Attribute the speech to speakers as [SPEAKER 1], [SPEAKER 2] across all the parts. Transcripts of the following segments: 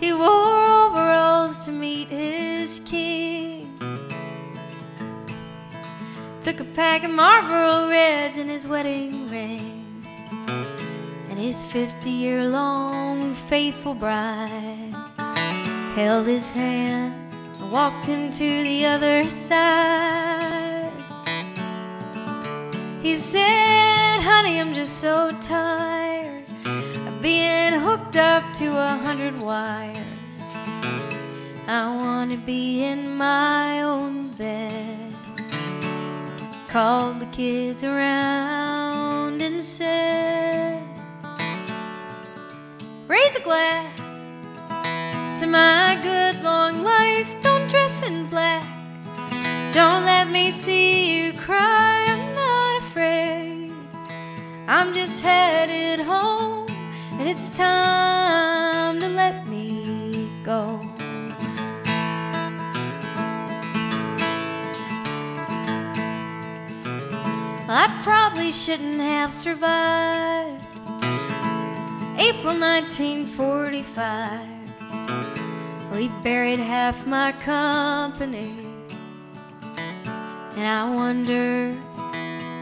[SPEAKER 1] He wore overalls to meet his king. Took a pack of Marlboro Reds in his wedding ring. And his 50 year long faithful bride held his hand and walked him to the other side. He said, Honey, I'm just so tired of being hooked up to a hundred wires. I want to be in my own bed. Called the kids around and said, Raise a glass to my good long life. Don't dress in black. Don't let me see I'm just headed home, and it's time to let me go. I probably shouldn't have survived April 1945. We buried half my company, and I wonder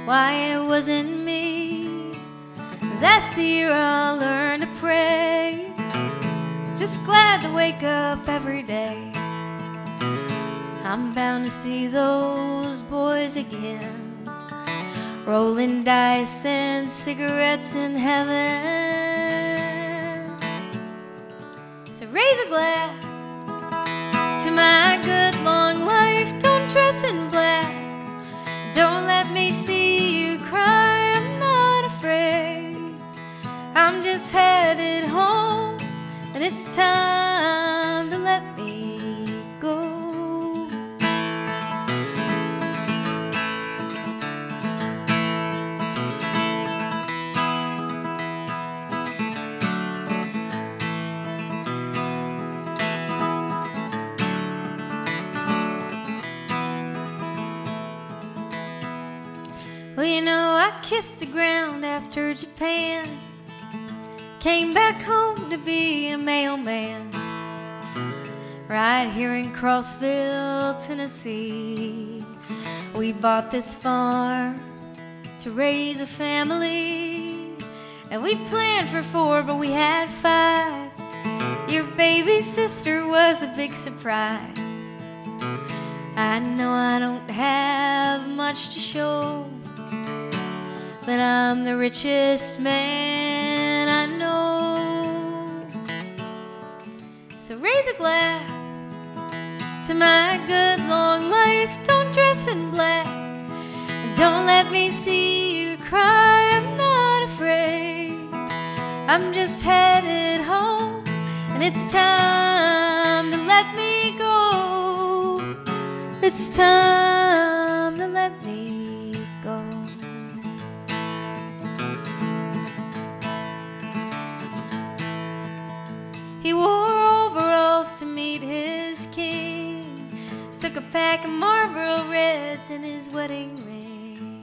[SPEAKER 1] why it wasn't me. The year I learned to pray. Just glad to wake up every day. I'm bound to see those boys again. Rolling dice and cigarettes in heaven. So raise a glass to my good long life. Don't dress in black. Don't let me see you cry. Just headed home, and it's time to let me go. Well, you know, I kissed the ground after Japan. Came back home to be a mailman. Right here in Crossville, Tennessee. We bought this farm to raise a family. And we planned for four, but we had five. Your baby sister was a big surprise. I know I don't have much to show, but I'm the richest man So raise a glass to my good long life. Don't dress in black. Don't let me see you cry. I'm not afraid. I'm just headed home, and it's time to let me go. It's time to let me go. He meet his king. Took a pack of Marlboro Reds and his wedding ring.